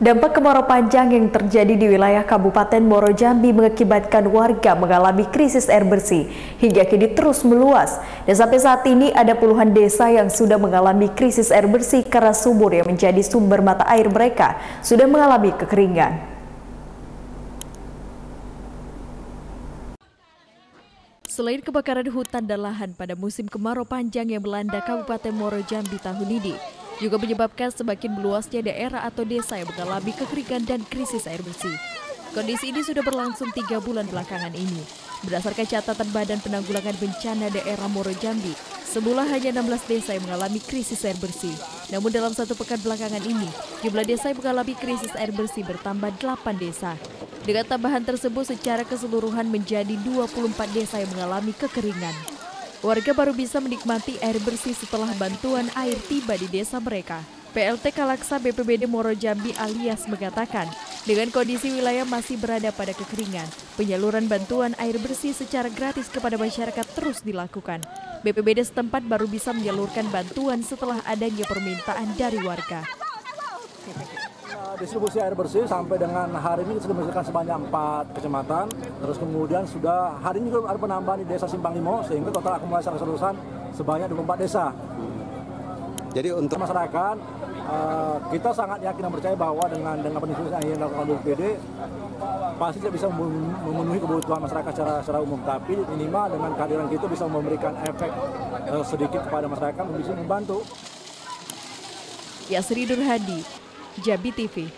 Dampak kemarau panjang yang terjadi di wilayah Kabupaten Muaro Jambi mengakibatkan warga mengalami krisis air bersih hingga kini terus meluas. Dan sampai saat ini ada puluhan desa yang sudah mengalami krisis air bersih karena sumur yang menjadi sumber mata air mereka sudah mengalami kekeringan. Selain kebakaran hutan dan lahan pada musim kemarau panjang yang melanda Kabupaten Muaro Jambi tahun ini, juga menyebabkan semakin meluasnya daerah atau desa yang mengalami kekeringan dan krisis air bersih. Kondisi ini sudah berlangsung tiga bulan belakangan ini. Berdasarkan catatan Badan Penanggulangan Bencana Daerah Moro Jambi, semula hanya 16 desa yang mengalami krisis air bersih. Namun dalam satu pekan belakangan ini, jumlah desa yang mengalami krisis air bersih bertambah 8 desa. Dengan tambahan tersebut secara keseluruhan menjadi 24 desa yang mengalami kekeringan. Warga baru bisa menikmati air bersih setelah bantuan air tiba di desa mereka. PLT Kalaksa BPBD Moro Jambi alias mengatakan, dengan kondisi wilayah masih berada pada kekeringan, penyaluran bantuan air bersih secara gratis kepada masyarakat terus dilakukan. BPBD setempat baru bisa menyalurkan bantuan setelah adanya permintaan dari warga distribusi air bersih sampai dengan hari ini sudah membersihkan sebanyak empat kecamatan. Terus kemudian sudah hari ini juga ada penambahan di desa Simpang Limo sehingga total akumulasi keseluruhan sebanyak 24 desa. Jadi untuk masyarakat uh, kita sangat yakin dan percaya bahwa dengan dengan pendistribusian yang dilakukan BPD pasti tidak bisa memenuhi kebutuhan masyarakat secara, secara umum tapi minimal dengan kehadiran kita bisa memberikan efek uh, sedikit kepada masyarakat bisa membantu. Yasri Durhadi, Jabi TV